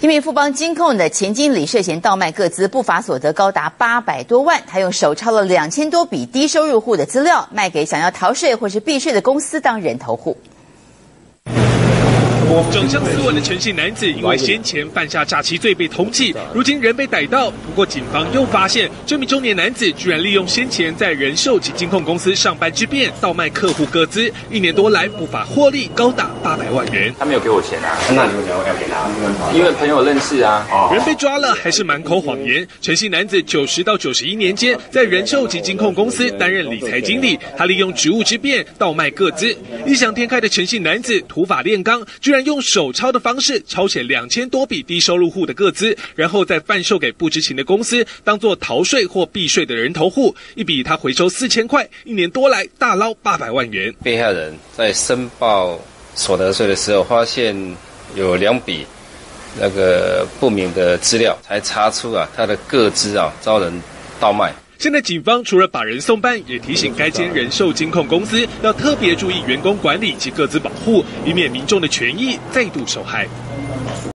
因为富邦金控的前经理涉嫌倒卖个资，不法所得高达八百多万，他用手抄了两千多笔低收入户的资料，卖给想要逃税或是避税的公司当人头户。长相斯文的陈姓男子，因为先前犯下诈欺罪被通缉，如今人被逮到。不过警方又发现，这名中年男子居然利用先前在人寿及金控公司上班之便，倒卖客户个资，一年多来不法获利高达八百万元。他没有给我钱啊，那你为什么要给他？因为朋友认识啊。人被抓了，还是满口谎言。陈姓男子九十到九十一年间，在人寿及金控公司担任理财经理，他利用职务之便倒卖个资。异想天开的陈姓男子土法炼钢，居然。用手抄的方式抄写两千多笔低收入户的个资，然后再贩售给不知情的公司，当做逃税或避税的人头户。一笔他回收四千块，一年多来大捞八百万元。被害人在申报所得税的时候，发现有两笔那个不明的资料，才查出啊他的个资啊遭人盗卖。现在警方除了把人送办，也提醒该间人寿监控公司要特别注意员工管理及各自保护，以免民众的权益再度受害。